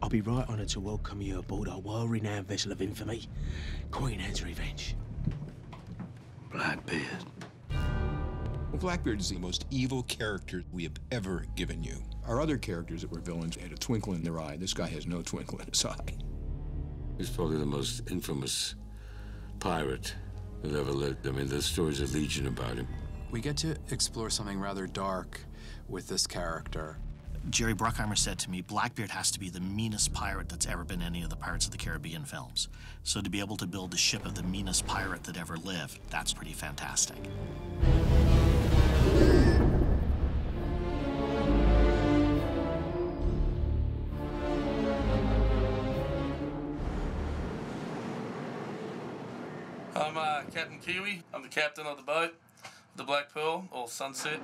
I'll be right honoured to welcome you aboard our world-renowned vessel of infamy, Queen Anne's Revenge. Blackbeard. Well, Blackbeard is the most evil character we have ever given you. Our other characters that were villains had a twinkle in their eye. This guy has no twinkle in his eye. He's probably the most infamous pirate that ever lived. I mean, there's stories of Legion about him. We get to explore something rather dark with this character. Jerry Bruckheimer said to me, Blackbeard has to be the meanest pirate that's ever been in any of the Pirates of the Caribbean films. So to be able to build the ship of the meanest pirate that ever lived, that's pretty fantastic. I'm uh, Captain Kiwi. I'm the captain of the boat, the Black Pearl, or Sunset.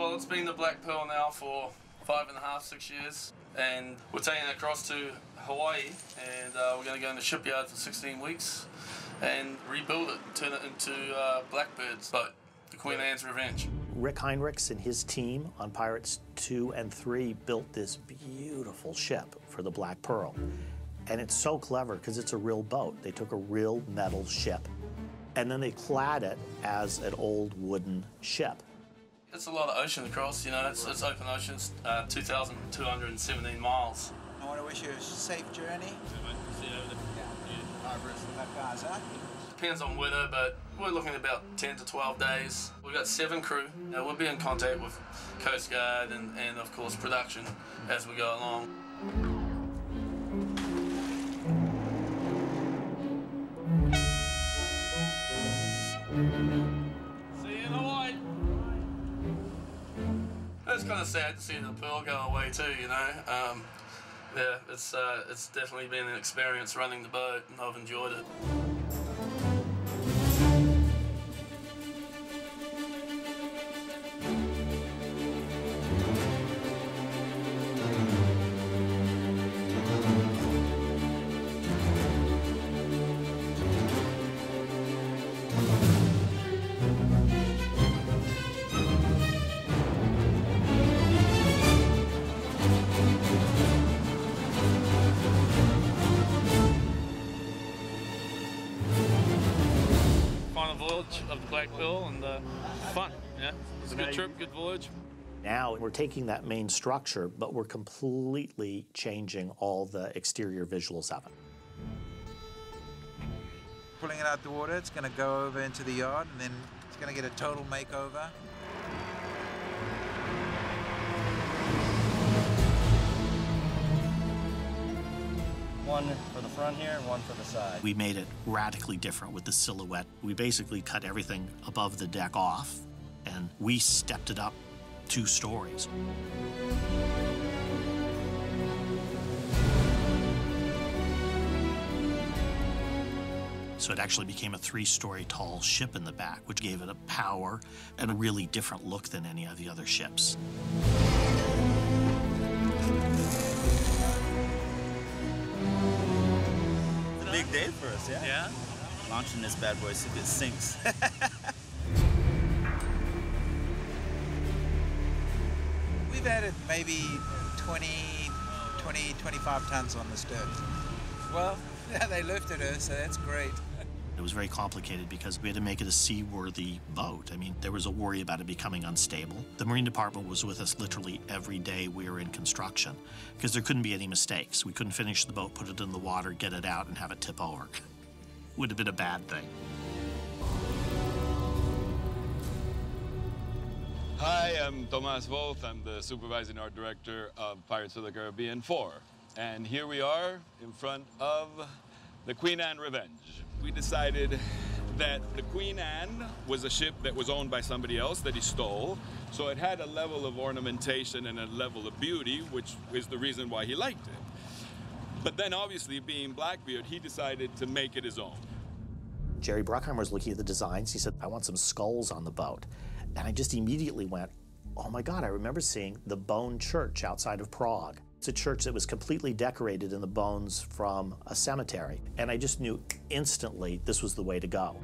Well, it's been the Black Pearl now for five and a half, six years, and we're taking it across to Hawaii, and uh, we're going to go in the shipyard for 16 weeks and rebuild it, and turn it into uh, Blackbeard's boat, the Queen Anne's Revenge. Rick Heinrichs and his team on Pirates 2 and 3 built this beautiful ship for the Black Pearl. And it's so clever because it's a real boat. They took a real metal ship and then they clad it as an old wooden ship. It's a lot of ocean across, you know, it's, it's open ocean, it's uh, 2,217 miles. I want to wish you a safe journey. Depends on weather, but we're looking at about 10 to 12 days. We've got seven crew. Uh, we'll be in contact with Coast Guard and, and of course, production as we go along. Kind of sad to see the pearl go away too, you know. Um, yeah, it's uh, it's definitely been an experience running the boat, and I've enjoyed it. Final voyage of the Black Pearl, and uh, fun. Yeah, it's a good trip, good voyage. Now we're taking that main structure, but we're completely changing all the exterior visuals of it. Pulling it out the water, it's going to go over into the yard, and then it's going to get a total makeover. One for the front here one for the side. We made it radically different with the silhouette. We basically cut everything above the deck off, and we stepped it up two stories. So it actually became a three-story tall ship in the back, which gave it a power and a really different look than any of the other ships. Big day for us, yeah? Yeah. Launching this bad boy, see if it sinks. We've added maybe 20, 20, 25 tons on this dirt. Well, yeah, they lifted her, so that's great. It was very complicated because we had to make it a seaworthy boat. I mean, there was a worry about it becoming unstable. The Marine Department was with us literally every day we were in construction because there couldn't be any mistakes. We couldn't finish the boat, put it in the water, get it out, and have it tip over. Would have been a bad thing. Hi, I'm Tomas Wolf. I'm the supervising art director of Pirates of the Caribbean 4. And here we are in front of the Queen Anne Revenge. We decided that the Queen Anne was a ship that was owned by somebody else that he stole. So it had a level of ornamentation and a level of beauty, which is the reason why he liked it. But then obviously being Blackbeard, he decided to make it his own. Jerry Bruckheimer was looking at the designs. He said, I want some skulls on the boat. And I just immediately went, oh my God, I remember seeing the Bone Church outside of Prague. It's a church that was completely decorated in the bones from a cemetery. And I just knew instantly this was the way to go.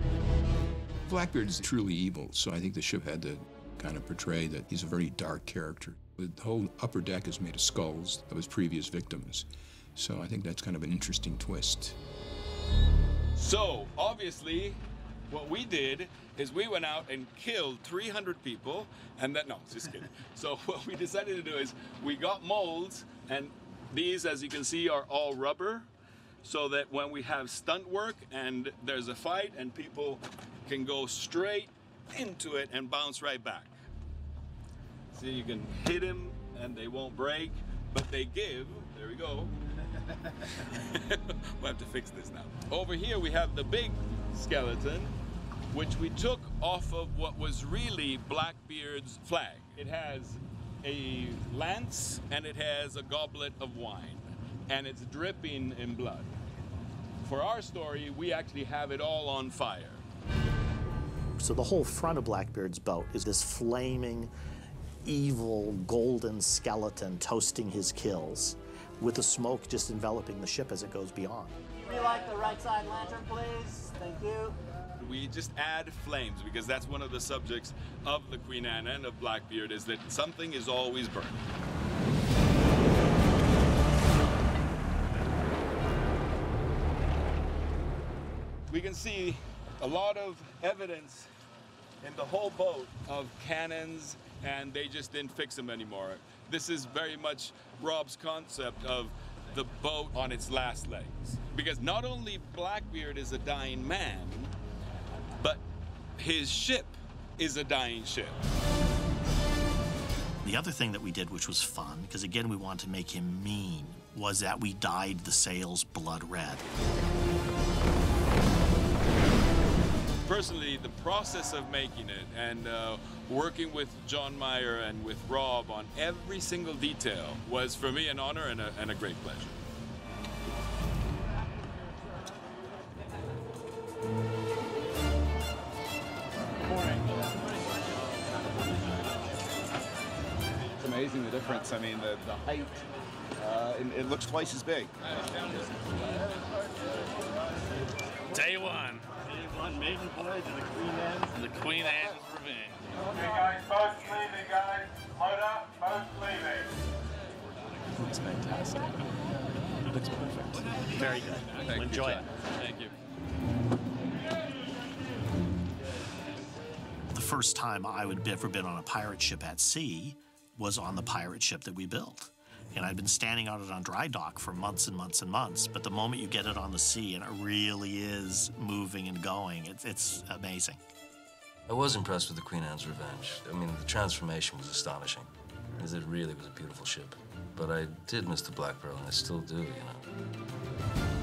Blackbeard's truly evil, so I think the ship had to kind of portray that he's a very dark character. The whole upper deck is made of skulls of his previous victims. So I think that's kind of an interesting twist. So, obviously, what we did is we went out and killed 300 people, and then, no, just kidding. so, what we decided to do is we got molds, and these, as you can see, are all rubber, so that when we have stunt work and there's a fight, and people can go straight into it and bounce right back. See, you can hit them and they won't break, but they give. There we go. we'll have to fix this now. Over here we have the big skeleton, which we took off of what was really Blackbeard's flag. It has a lance and it has a goblet of wine, and it's dripping in blood. For our story, we actually have it all on fire. So the whole front of Blackbeard's boat is this flaming, evil, golden skeleton toasting his kills, with the smoke just enveloping the ship as it goes beyond. We like the right side lantern, please. Thank you. We just add flames because that's one of the subjects of the Queen Anne and of Blackbeard is that something is always burning. We can see a lot of evidence in the whole boat of cannons and they just didn't fix them anymore. This is very much Rob's concept of the boat on its last legs. Because not only Blackbeard is a dying man, his ship is a dying ship. The other thing that we did, which was fun, because again we wanted to make him mean, was that we dyed the sails blood red. Personally, the process of making it and uh, working with John Myhre and with Rob on every single detail was for me an honor and a, and a great pleasure. Amazing the difference. I mean, the, the height, uh, it, it looks twice as big. Day one. Day one, maiden voyage of the Queen Anne's. The Queen Anne's Revenge. Okay, guys, both leaving, guys. Hold up, both leaving. Looks fantastic. Looks perfect. Very good. Thank Enjoy it. Thank you. The first time I would ever been on a pirate ship at sea was on the pirate ship that we built. And I'd been standing on it on dry dock for months and months and months. But the moment you get it on the sea and it really is moving and going, it's, it's amazing. I was impressed with the Queen Anne's Revenge. I mean, the transformation was astonishing, because it really was a beautiful ship. But I did miss the Black Pearl, and I still do, you know.